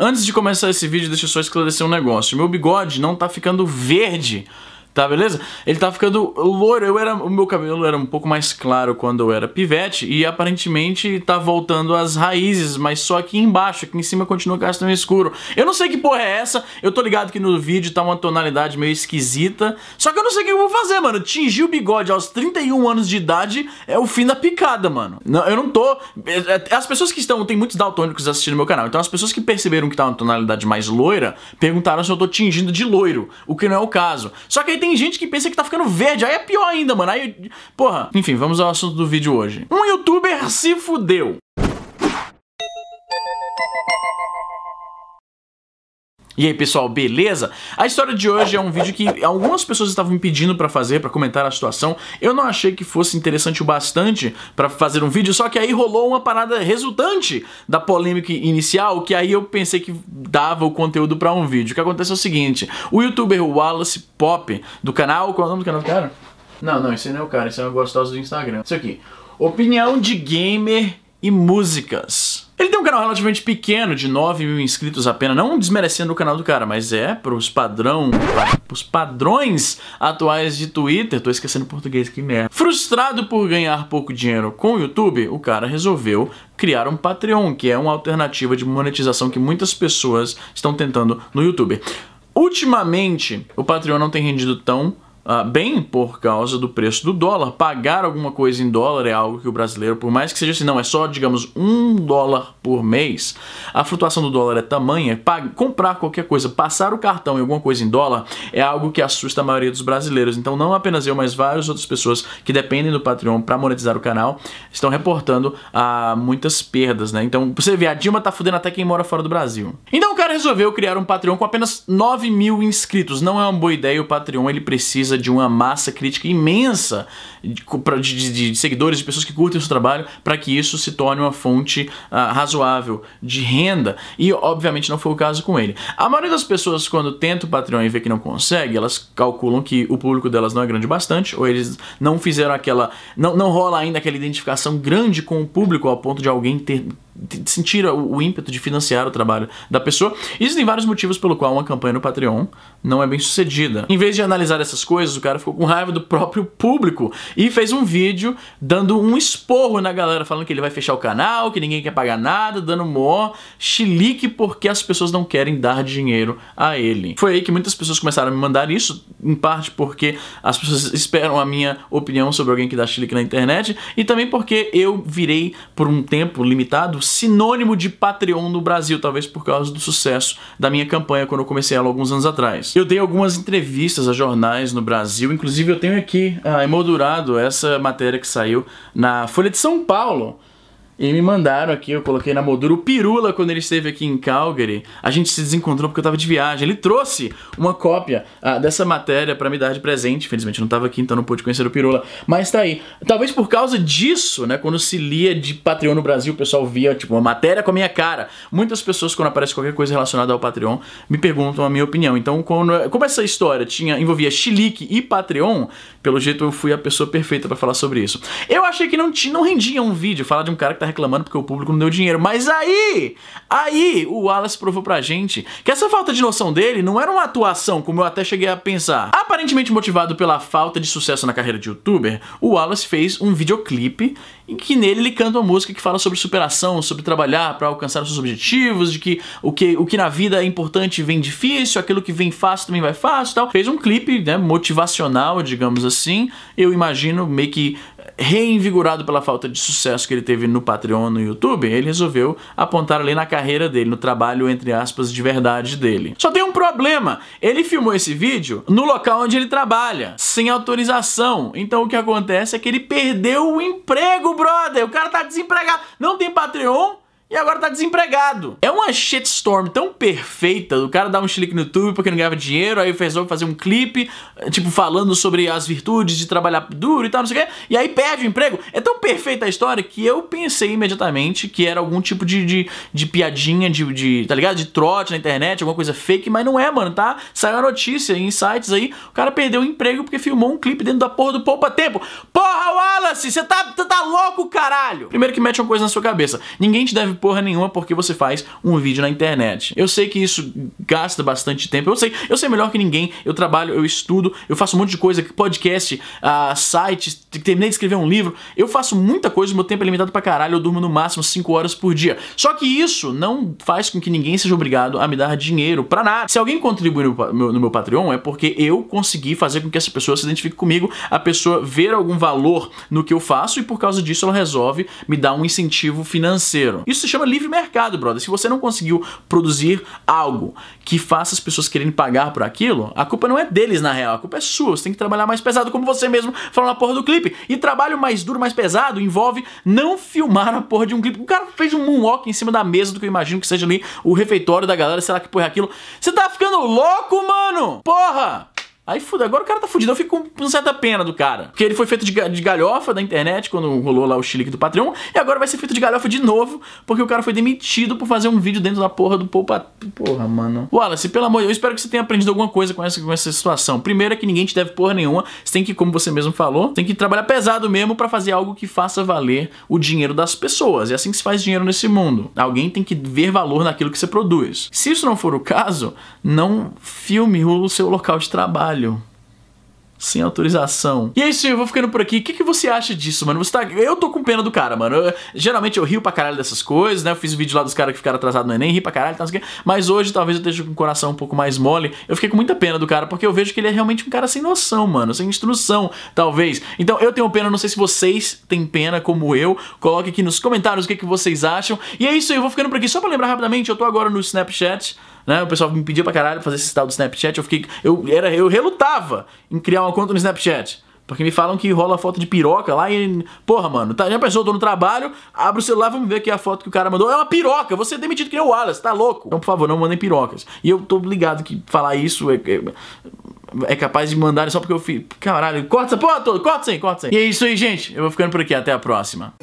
Antes de começar esse vídeo, deixa eu só esclarecer um negócio. Meu bigode não tá ficando verde tá beleza? Ele tá ficando loiro, eu era, o meu cabelo era um pouco mais claro quando eu era pivete e aparentemente tá voltando às raízes, mas só aqui embaixo, aqui em cima continua castanho escuro. Eu não sei que porra é essa, eu tô ligado que no vídeo tá uma tonalidade meio esquisita, só que eu não sei o que eu vou fazer, mano. Tingir o bigode aos 31 anos de idade é o fim da picada, mano. Não, eu não tô... É, as pessoas que estão... Tem muitos daltônicos assistindo meu canal, então as pessoas que perceberam que tá uma tonalidade mais loira, perguntaram se eu tô tingindo de loiro, o que não é o caso. Só que aí tem tem gente que pensa que tá ficando verde, aí é pior ainda, mano. Aí, porra. Enfim, vamos ao assunto do vídeo hoje. Um youtuber se fudeu. E aí pessoal, beleza? A história de hoje é um vídeo que algumas pessoas estavam me pedindo pra fazer, pra comentar a situação. Eu não achei que fosse interessante o bastante pra fazer um vídeo, só que aí rolou uma parada resultante da polêmica inicial, que aí eu pensei que dava o conteúdo pra um vídeo. O que acontece é o seguinte, o youtuber Wallace Pop, do canal... Qual é o nome do canal do cara? Não, não, esse não é o cara, esse é o gostoso do Instagram. Isso aqui. Opinião de gamer e músicas. Ele tem um canal relativamente pequeno, de 9 mil inscritos apenas, não desmerecendo o canal do cara, mas é pros padrão, pros padrões atuais de Twitter, tô esquecendo português, que merda. Frustrado por ganhar pouco dinheiro com o YouTube, o cara resolveu criar um Patreon, que é uma alternativa de monetização que muitas pessoas estão tentando no YouTube. Ultimamente, o Patreon não tem rendido tão Uh, bem por causa do preço do dólar. Pagar alguma coisa em dólar é algo que o brasileiro, por mais que seja assim, não, é só, digamos, um dólar por mês, a flutuação do dólar é tamanha, comprar qualquer coisa, passar o cartão em alguma coisa em dólar é algo que assusta a maioria dos brasileiros. Então não apenas eu, mas várias outras pessoas que dependem do Patreon para monetizar o canal estão reportando uh, muitas perdas, né? Então você vê, a Dilma tá fudendo até quem mora fora do Brasil. Então o cara resolveu criar um Patreon com apenas 9 mil inscritos. Não é uma boa ideia, o Patreon ele precisa de uma massa crítica imensa de, de, de seguidores, de pessoas que curtem o seu trabalho, para que isso se torne uma fonte uh, razoável de renda. E, obviamente, não foi o caso com ele. A maioria das pessoas, quando tenta o Patreon e vê que não consegue, elas calculam que o público delas não é grande bastante, ou eles não fizeram aquela. Não, não rola ainda aquela identificação grande com o público ao ponto de alguém ter sentir o, ímpeto de financiar o trabalho da pessoa. Existem vários motivos pelo qual uma campanha no Patreon não é bem sucedida. Em vez de analisar essas coisas, o cara ficou com raiva do próprio público e fez um vídeo dando um esporro na galera, falando que ele vai fechar o canal, que ninguém quer pagar nada, dando mó chilique porque as pessoas não querem dar dinheiro a ele. Foi aí que muitas pessoas começaram a me mandar isso, em parte porque as pessoas esperam a minha opinião sobre alguém que dá chilique na internet e também porque eu virei por um tempo limitado sinônimo de Patreon no Brasil, talvez por causa do sucesso da minha campanha quando eu comecei ela alguns anos atrás. Eu dei algumas entrevistas a jornais no Brasil, inclusive eu tenho aqui ah, emoldurado essa matéria que saiu na Folha de São Paulo, e me mandaram aqui, eu coloquei na moldura, o Pirula, quando ele esteve aqui em Calgary, a gente se desencontrou porque eu tava de viagem. Ele trouxe uma cópia ah, dessa matéria para me dar de presente. Infelizmente não tava aqui, então não pude conhecer o Pirula. Mas tá aí. Talvez por causa disso, né, quando se lia de Patreon no Brasil, o pessoal via, tipo, uma matéria com a minha cara. Muitas pessoas, quando aparece qualquer coisa relacionada ao Patreon, me perguntam a minha opinião. Então, quando, como essa história tinha envolvia Chilique e Patreon, pelo jeito eu fui a pessoa perfeita para falar sobre isso. Eu achei que não, não rendia um vídeo falar de um cara que tá reclamando porque o público não deu dinheiro. Mas aí, aí o Wallace provou pra gente que essa falta de noção dele não era uma atuação, como eu até cheguei a pensar. Aparentemente motivado pela falta de sucesso na carreira de youtuber, o Wallace fez um videoclipe em que nele ele canta uma música que fala sobre superação, sobre trabalhar para alcançar os seus objetivos, de que o, que o que na vida é importante vem difícil, aquilo que vem fácil também vai fácil tal. Fez um clipe né, motivacional, digamos assim, eu imagino meio que reinvigorado pela falta de sucesso que ele teve no Patreon, no YouTube, ele resolveu apontar ali na carreira dele, no trabalho, entre aspas, de verdade dele. Só tem um problema, ele filmou esse vídeo no local onde ele trabalha, sem autorização. Então o que acontece é que ele perdeu o emprego, brother. O cara tá desempregado, não tem Patreon, e agora tá desempregado. É uma shitstorm tão perfeita do cara dar um chilique no YouTube porque não ganhava dinheiro, aí fez fazer um clipe, tipo, falando sobre as virtudes de trabalhar duro e tal, não sei o quê, e aí perde o emprego. É tão perfeita a história que eu pensei imediatamente que era algum tipo de, de, de piadinha, de, de, tá ligado? De trote na internet, alguma coisa fake, mas não é, mano, tá? Saiu a notícia em sites aí, o cara perdeu o emprego porque filmou um clipe dentro da porra do Poupa Tempo. Porra, Wallace, você tá, tá louco, caralho! Primeiro que mete uma coisa na sua cabeça. Ninguém te deve porra nenhuma porque você faz um vídeo na internet. Eu sei que isso gasta bastante tempo. Eu sei, eu sei melhor que ninguém. Eu trabalho, eu estudo, eu faço um monte de coisa, podcast, uh, sites, terminei de escrever um livro. Eu faço muita coisa, meu tempo é limitado pra caralho. Eu durmo no máximo 5 horas por dia. Só que isso não faz com que ninguém seja obrigado a me dar dinheiro pra nada. Se alguém contribui no meu, no meu Patreon, é porque eu consegui fazer com que essa pessoa se identifique comigo, a pessoa ver algum valor no que eu faço e por causa disso ela resolve me dar um incentivo financeiro. Isso chama livre mercado, brother. Se você não conseguiu produzir algo que faça as pessoas quererem pagar por aquilo, a culpa não é deles na real, a culpa é sua. Você tem que trabalhar mais pesado, como você mesmo falou na porra do clipe. E trabalho mais duro, mais pesado envolve não filmar a porra de um clipe. O cara fez um moonwalk em cima da mesa do que eu imagino que seja ali o refeitório da galera, sei lá que porra é aquilo. Você tá ficando louco, mano? Porra! Aí fuda, agora o cara tá fudido. Eu fico com certa pena do cara. Porque ele foi feito de, de galhofa da internet quando rolou lá o chilique do Patreon. E agora vai ser feito de galhofa de novo. Porque o cara foi demitido por fazer um vídeo dentro da porra do Poupa. Porra, mano. Wallace, pelo amor de Deus, eu espero que você tenha aprendido alguma coisa com essa, com essa situação. Primeiro é que ninguém te deve porra nenhuma. Você tem que, como você mesmo falou, tem que trabalhar pesado mesmo para fazer algo que faça valer o dinheiro das pessoas. É assim que se faz dinheiro nesse mundo. Alguém tem que ver valor naquilo que você produz. Se isso não for o caso, não filme o seu local de trabalho sem autorização. E é isso, eu vou ficando por aqui. O que, que você acha disso, mano? Você tá... Eu tô com pena do cara, mano. Eu, geralmente eu rio pra caralho dessas coisas, né? Eu fiz vídeo lá dos caras que ficaram atrasados no Enem, ri pra caralho, tá, mas hoje talvez eu esteja com o coração um pouco mais mole. Eu fiquei com muita pena do cara, porque eu vejo que ele é realmente um cara sem noção, mano. Sem instrução, talvez. Então eu tenho pena, não sei se vocês têm pena como eu. Coloque aqui nos comentários o que, que vocês acham. E é isso eu vou ficando por aqui. Só pra lembrar rapidamente, eu tô agora no Snapchat né? O pessoal me pedia pra caralho fazer esse tal do Snapchat. Eu fiquei. Eu, era, eu relutava em criar uma conta no Snapchat. Porque me falam que rola foto de piroca lá e. Porra, mano, tá, já pensou, eu tô no trabalho, abro o celular, vamos ver aqui a foto que o cara mandou. É uma piroca, você é demitido que nem o Wallace, tá louco? Então, por favor, não mandem pirocas. E eu tô ligado que falar isso é, é, é capaz de mandarem só porque eu fiz. Caralho, corta essa porra toda, corta aí, corta aí. E é isso aí, gente. Eu vou ficando por aqui, até a próxima.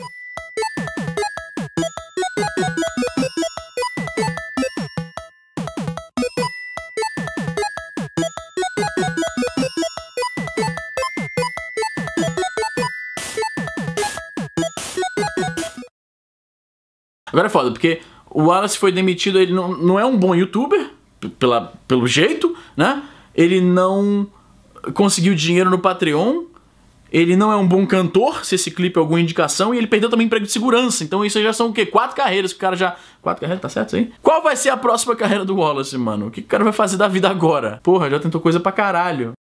Agora é foda, porque o Wallace foi demitido, ele não, não é um bom youtuber, pela, pelo jeito, né? Ele não conseguiu dinheiro no Patreon, ele não é um bom cantor, se esse clipe é alguma indicação, e ele perdeu também emprego de segurança. Então isso já são o quê? Quatro carreiras que o cara já. Quatro carreiras, tá certo isso aí? Qual vai ser a próxima carreira do Wallace, mano? O que o cara vai fazer da vida agora? Porra, já tentou coisa pra caralho.